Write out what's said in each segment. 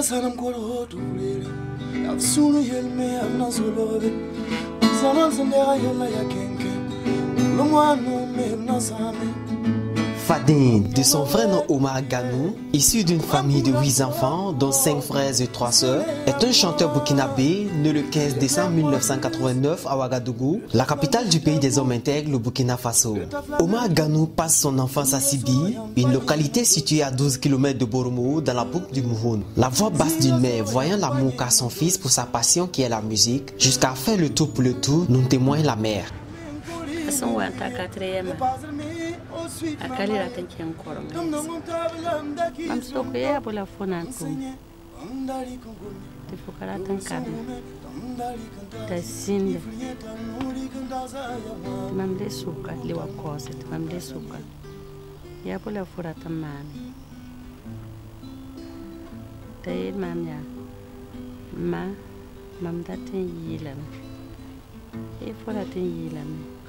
سلام كله طولي يعفسوني يلمي أبنا صلوبي زمان زندي غير لا يكينكي لموان أمي بنا صامي Fadin, de son vrai nom Omar Ganou, issu d'une famille de 8 enfants, dont 5 frères et 3 sœurs, est un chanteur burkinabé né le 15 décembre 1989 à Ouagadougou, la capitale du pays des hommes intègres, le Burkina Faso. Omar Ganou passe son enfance à Sibi, une localité située à 12 km de Boromo, dans la boucle du Mouhoun. La voix basse d'une mère voyant l'amour qu'a son fils pour sa passion qui est la musique, jusqu'à faire le tout pour le tout, nous témoigne la mère. Sun wanta quatrième. Akali la tanken korom. Mam so ko ya bula fona ko. Te fukara tan kan. Ta sinde. Mam le suka le wa kose, mam le suka. Ya bula fura tan mami. Ta yi mam ya. Ma mam da tan yilam. E fura tan yilam. Ifa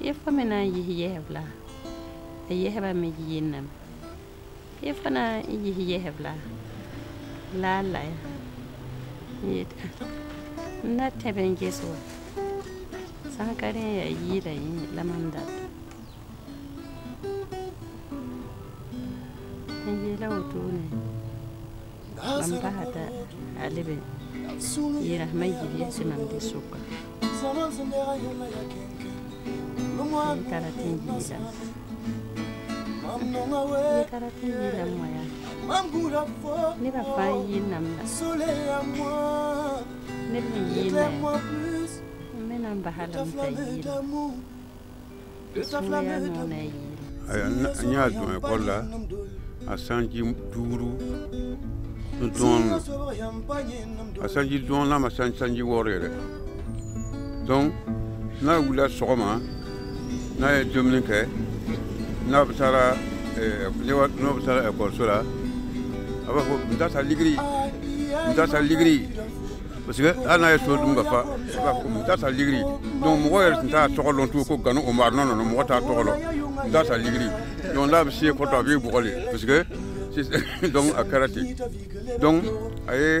yefana yihi yehbla yehba me yinam yefana yihi yehbla la la yit na teben geso sankare ya yira yin lamanda yela wotune bamba hata alibe yira mai yibi simam de suka zaman sun da ya yalla yake Karatingila. Karatingila moya. Ne b'a fɔ an ye namina. Ne bɛ ye na. N bɛna n bahala min ta ye. Sumaya nɔ na ye. Ayiwa n y'a dɔn école la a sanji duuru n dɔɔnin a sanji dɔɔnin ma sanji wɔɔrɔ yɛrɛ donc n'a wulila sɔgɔma n'a ye dumuni kɛ n'a bɛ taara n'o bɛ taara ekɔliso la. A b'a fɔ n ta ligiri n ta ligiri. Parce que hali n'a ye so dun ka fa a b'a fɔ n ta taa ligiri. Donc mɔgɔ yɛrɛ tun t'a tɔgɔ dɔn tugun ko ganu umaru mɔgɔ t'a tɔgɔ ta donc n'a bɛ se kɔtɔ a b'i bugɔli parce que donc a kɛra ten. Donc a ye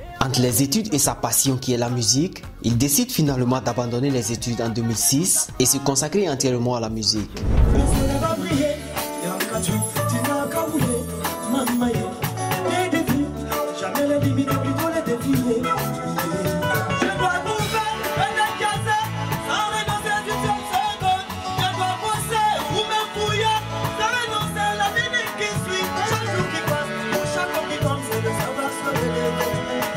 Entre les études et sa passion qui est la musique, il décide finalement d'abandonner les études en 2006 et se consacrer entièrement à la musique.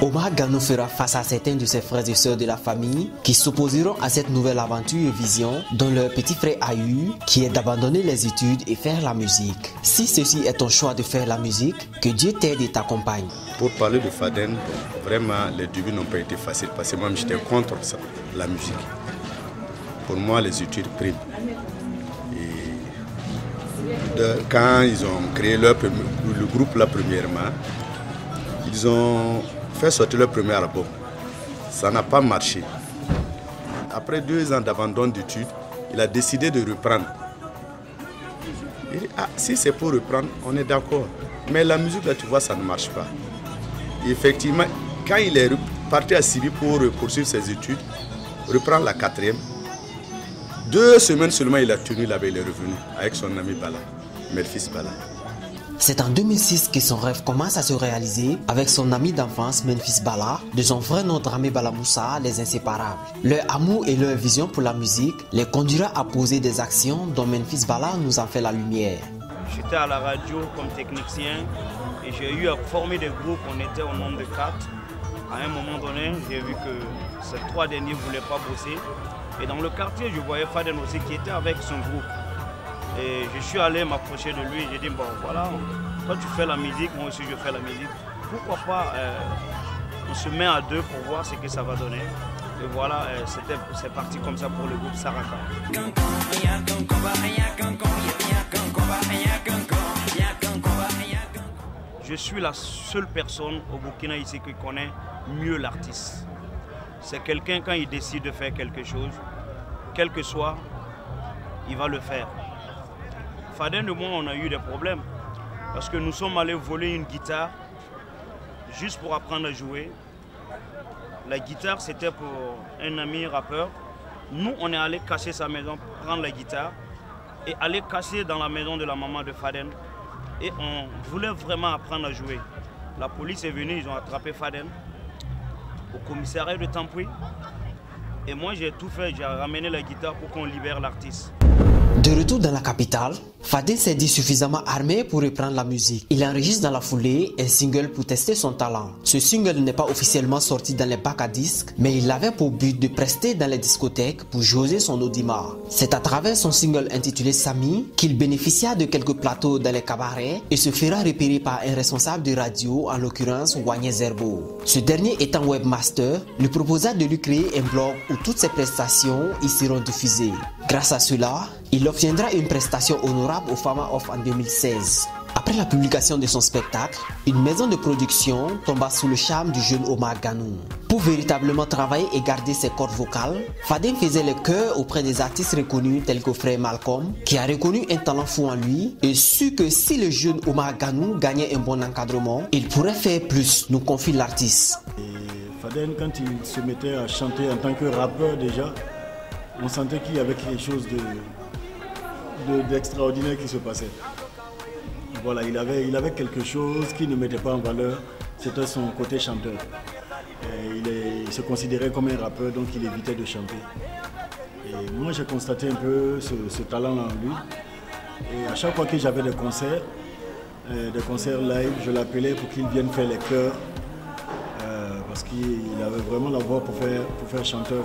Omar Gano fera face à certains de ses frères et sœurs de la famille qui s'opposeront à cette nouvelle aventure et vision, dont leur petit frère Ayu, qui est d'abandonner les études et faire la musique. Si ceci est ton choix de faire la musique, que Dieu t'aide et t'accompagne. Pour parler de Faden, vraiment les débuts n'ont pas été faciles parce que moi j'étais contre ça, la musique. Pour moi, les études priment. Et quand ils ont créé leur le groupe là premièrement, ils ont fait sortir leur premier album. Ça n'a pas marché. Après deux ans d'abandon d'études, il a décidé de reprendre. Il dit, ah, si c'est pour reprendre, on est d'accord. Mais la musique, là, tu vois, ça ne marche pas. Effectivement, quand il est parti à Sibi pour poursuivre ses études, reprendre la quatrième, deux semaines seulement, il a tenu là-bas, il est revenu avec son ami Bala, Melfis Bala. C'est en 2006 que son rêve commence à se réaliser avec son ami d'enfance Memphis Bala, de son vrai nom Dramé Bala Moussa, les inséparables. Leur amour et leur vision pour la musique les conduira à poser des actions dont Memphis Bala nous en fait la lumière. J'étais à la radio comme technicien et j'ai eu à former des groupes. On était au nombre de quatre. À un moment donné, j'ai vu que ces trois derniers ne voulaient pas bosser. Et dans le quartier, je voyais Faden aussi qui était avec son groupe. Et je suis allé m'approcher de lui, j'ai dit, bon voilà, toi tu fais la musique, moi aussi je fais la musique. Pourquoi pas euh, on se met à deux pour voir ce que ça va donner. Et voilà, euh, c'est parti comme ça pour le groupe Saraka. Je suis la seule personne au Burkina ici qui connaît mieux l'artiste. C'est quelqu'un quand il décide de faire quelque chose, quel que soit, il va le faire. Faden et moi, on a eu des problèmes. Parce que nous sommes allés voler une guitare juste pour apprendre à jouer. La guitare, c'était pour un ami rappeur. Nous, on est allé casser sa maison, prendre la guitare et aller casser dans la maison de la maman de Faden. Et on voulait vraiment apprendre à jouer. La police est venue, ils ont attrapé Faden au commissariat de Tampoui. Et moi, j'ai tout fait, j'ai ramené la guitare pour qu'on libère l'artiste. De retour dans la capitale, Fadin s'est dit suffisamment armé pour reprendre la musique. Il enregistre dans la foulée un single pour tester son talent. Ce single n'est pas officiellement sorti dans les bacs à disques, mais il avait pour but de prester dans les discothèques pour jouer son audimat. C'est à travers son single intitulé Sami qu'il bénéficia de quelques plateaux dans les cabarets et se fera repérer par un responsable de radio, en l'occurrence Wanye Zerbo. Ce dernier étant webmaster, lui proposa de lui créer un blog où toutes ses prestations y seront diffusées. Grâce à cela, il obtiendra une prestation honorable au Pharma Off en 2016. Après la publication de son spectacle, une maison de production tomba sous le charme du jeune Omar Ganou. Pour véritablement travailler et garder ses cordes vocales, Fadem faisait le cœur auprès des artistes reconnus tels que frère Malcolm, qui a reconnu un talent fou en lui et su que si le jeune Omar Ganou gagnait un bon encadrement, il pourrait faire plus, nous confie l'artiste. Faden, quand il se mettait à chanter en tant que rappeur déjà, on sentait qu'il y avait quelque chose d'extraordinaire qui se passait. Voilà, il avait, il avait quelque chose qui ne mettait pas en valeur, c'était son côté chanteur. il, se considérait comme un rappeur, donc il évitait de chanter. Et moi, j'ai constaté un peu ce, talent en lui. Et à chaque fois que j'avais des concerts, euh, des concerts live, je l'appelais pour qu'il vienne faire les chœurs. Euh, parce qu'il avait vraiment la voix pour faire, pour faire chanteur.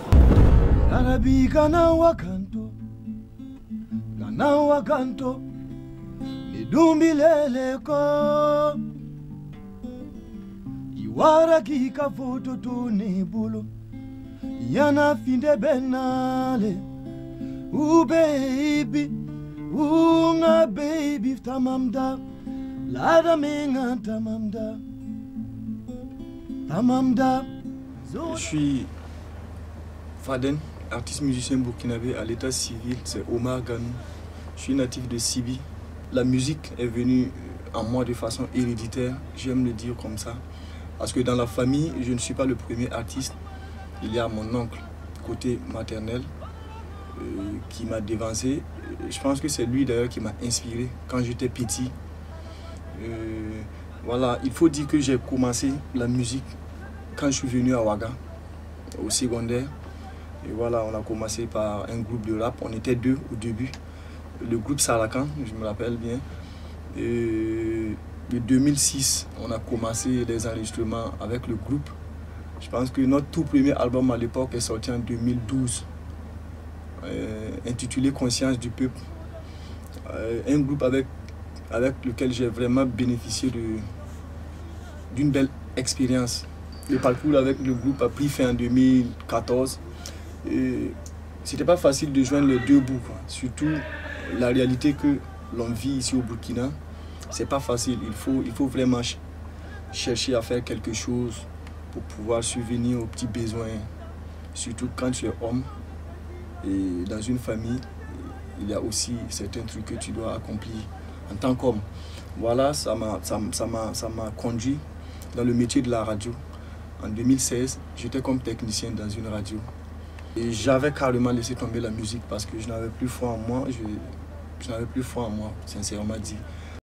Kana wakanto kana wakanto idumbileleko iwara kika foto tuni bulu yana finde benale. U baby unga baby tamamda lada menga tamamda. Tamamda. Je suis Faden, artiste musicien burkinabé à l'état civil, c'est Omar Ganou. Je suis natif de Sibi. La musique est venue en moi de façon héréditaire, j'aime le dire comme ça. Parce que dans la famille, je ne suis pas le premier artiste. Il y a mon oncle, côté maternel, euh, qui m'a dévancé. Je pense que c'est lui d'ailleurs qui m'a inspiré quand j'étais petit. Euh, voilà, il faut dire que j'ai commencé la musique quand je suis venu à Ouaga, au secondaire. Et voilà, on a commencé par un groupe de rap. On était deux au début. Le groupe Salakan, je me rappelle bien. Et en 2006, on a commencé les enregistrements avec le groupe. Je pense que notre tout premier album à l'époque est sorti en 2012, euh, intitulé Conscience du peuple. Euh, un groupe avec, avec lequel j'ai vraiment bénéficié d'une belle expérience. Le parcours avec le groupe a pris fin en 2014 c'était pas facile de joindre les deux bouts. Surtout la réalité que l'on vit ici au Burkina, c'est pas facile. Il faut, il faut vraiment chercher à faire quelque chose pour pouvoir subvenir aux petits besoins. Surtout quand tu es homme et dans une famille, il y a aussi certains trucs que tu dois accomplir en tant qu'homme. Voilà, ça m'a conduit dans le métier de la radio. En 2016, j'étais comme technicien dans une radio. Et j'avais carrément laissé tomber la musique parce que je n'avais plus foi en moi. N'avais plus foi en moi, sincèrement dit.